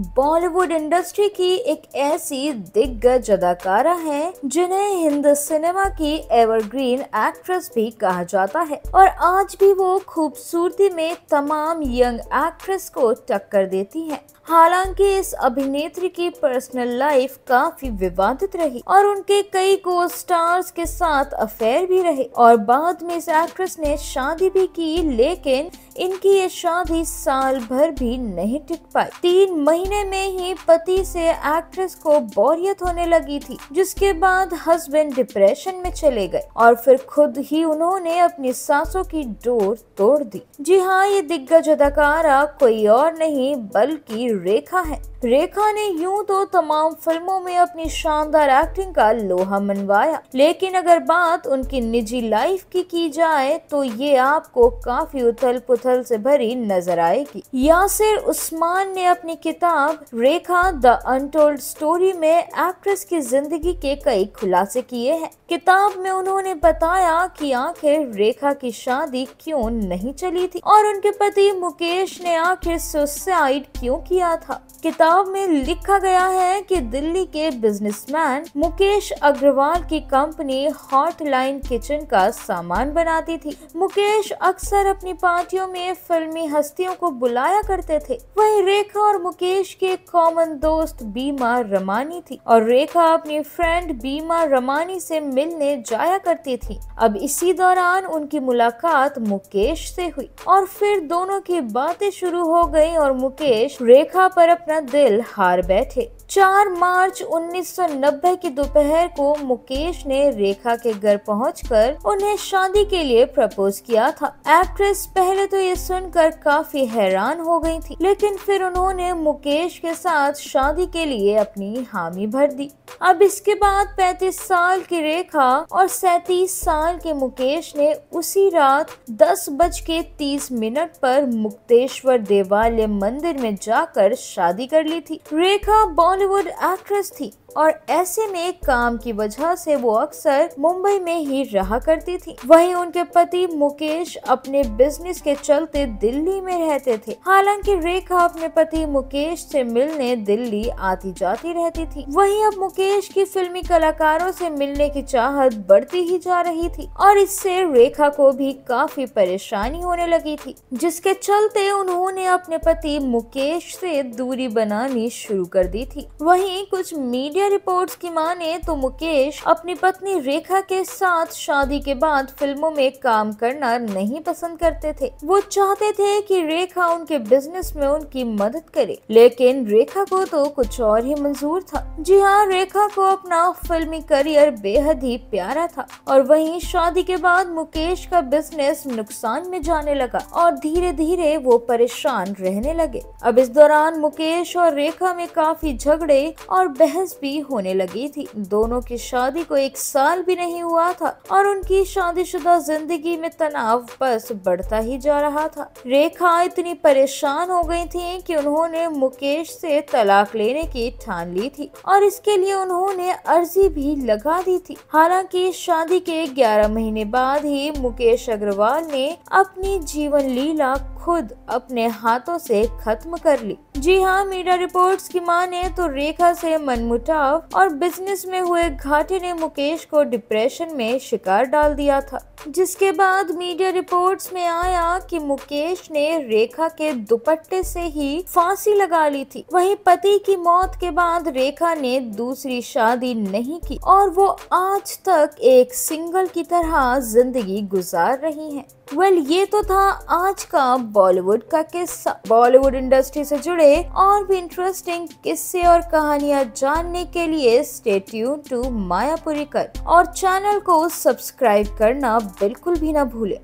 Bollywood industry की एक ऐसी दिग्गज अदाकारा है, जिन्हें हिंद सिनेमा की एवरग्रीन एक्ट्रेस भी कहा जाता है और आज भी वो खूबसूरती में तमाम यंग एक्ट्रेस को टक्कर देती हैं। हालाँकि इस अभिनेत्री की पर्सनल लाइफ काफ़ी विवादित रही और उनके कई को स्टार्स के साथ अफेयर भी रहे और बाद में इस एक्ट्रेस ने शादी भी की, लेकिन इनकी ये शादी साल भर भी नहीं टिक पाई। तीन महीने में ही पति से एक्ट्रेस को बोरियत होने लगी थी, जिसके बाद हस्बैंड डिप्रेशन में चले गए और फिर खुद ही उन्होंने अपनी सासों की डोर तोड़ दी। जी हाँ ये दिग्गज अदाकारा कोई और नहीं, बल्कि रेखा है। रेखा ने यूँ तो तमाम फ़िल्मों में अपनी शानदार एक्टिंग का लोहा मनवाया। लेकिन अगर बात उनकी निजी लाइफ की की जाए तो ये आपको काफ़ी उथल पुथल से भरी नज़र आएगी। यासिर उस्मान ने अपनी किताब रेखा द अनटोल्ड स्टोरी में एक्ट्रेस की ज़िंदगी के कई खुलासे किए हैं। किताब में उन्होंने बताया कि आखिर रेखा की शादी क्यों नहीं चली थी, और उनके पति मुकेश ने आखिर सुसाइड क्यों किया था। किताब में लिखा गया है कि दिल्ली के बिजनेसमैन मुकेश अग्रवाल की कंपनी हॉट लाइन किचन का सामान बनाती थी। मुकेश अक्सर अपनी पार्टियों में फिल्मी हस्तियों को बुलाया करते थे। वही रेखा और मुकेश के कॉमन दोस्त बीमा रमानी थी और रेखा अपनी फ्रेंड बीमा रमानी से मिलने जाया करती थी। अब इसी दौरान उनकी मुलाकात मुकेश से हुई और फिर दोनों की बातें शुरू हो गई और मुकेश रेखा पर अपना दिल हार बैठे। चार मार्च 1990 की दोपहर को मुकेश ने रेखा के घर पहुंचकर उन्हें शादी के लिए प्रपोज किया था। एक्ट्रेस पहले तो ये सुनकर काफ़ी हैरान हो गई थी, लेकिन फिर उन्होंने मुकेश के साथ शादी के लिए अपनी हामी भर दी। अब इसके बाद 35 साल की रेखा और 37 साल के मुकेश ने उसी रात दस बज के तीस मिनट पर मुक्तेश्वर देवालय मंदिर में जाकर शादी कर ली थी। रेखा बॉलीवुड एक्ट्रेस थी और ऐसे में काम की वजह से वो अक्सर मुंबई में ही रहा करती थी। वहीं उनके पति मुकेश अपने बिज़नेस के चलते दिल्ली में रहते थे। हालाँकि रेखा अपने पति मुकेश से मिलने दिल्ली आती जाती रहती थी। वहीं अब मुकेश की फिल्मी कलाकारों से मिलने की चाहत बढ़ती ही जा रही थी और इससे रेखा को भी काफ़ी परेशानी होने लगी थी, जिसके चलते उन्होंने अपने पति मुकेश से दूरी बनानी शुरू कर दी थी। वहीं कुछ मीडिया मीडिया रिपोर्ट्स की माने तो मुकेश अपनी पत्नी रेखा के साथ शादी के बाद फ़िल्मों में काम करना नहीं पसंद करते थे। वो चाहते थे कि रेखा उनके बिज़नेस में उनकी मदद करे, लेकिन रेखा को तो कुछ और ही मंजूर था। जी हाँ रेखा को अपना फिल्मी करियर बेहद ही प्यारा था और वहीं शादी के बाद मुकेश का बिज़नेस नुकसान में जाने लगा और धीरे धीरे वो परेशान रहने लगे। अब इस दौरान मुकेश और रेखा में काफ़ी झगड़े और बहस भी भी होने लगी थी। दोनों की शादी को एक साल भी नहीं हुआ था और उनकी शादीशुदा ज़िंदगी में तनाव बस बढ़ता ही जा रहा था। रेखा इतनी परेशान हो गई थी कि उन्होंने मुकेश से तलाक लेने की ठान ली थी और इसके लिए उन्होंने अर्जी भी लगा दी थी। हालाँकि शादी के 11 महीने बाद ही मुकेश अग्रवाल ने अपनी जीवन लीला खुद अपने हाथों से खत्म कर ली। जी हाँ मीडिया रिपोर्ट्स की माने तो रेखा से मनमुटाव और बिज़नेस में हुए घाटे ने मुकेश को डिप्रेशन में शिकार डाल दिया था। जिसके बाद मीडिया रिपोर्ट्स में आया कि मुकेश ने रेखा के दुपट्टे से ही फांसी लगा ली थी। वहीं पति की मौत के बाद रेखा ने दूसरी शादी नहीं की और वो आज तक एक सिंगल की तरह ज़िंदगी गुजार रही हैं। वेल well, ये तो था आज का बॉलीवुड का किस्सा, बॉलीवुड इंडस्ट्री से जुड़े और भी इंटरेस्टिंग किस्से और कहानियाँ जानने के लिए स्टेट्यून टू मायापुरी कर और चैनल को सब्सक्राइब करना बिल्कुल भी ना भूलें।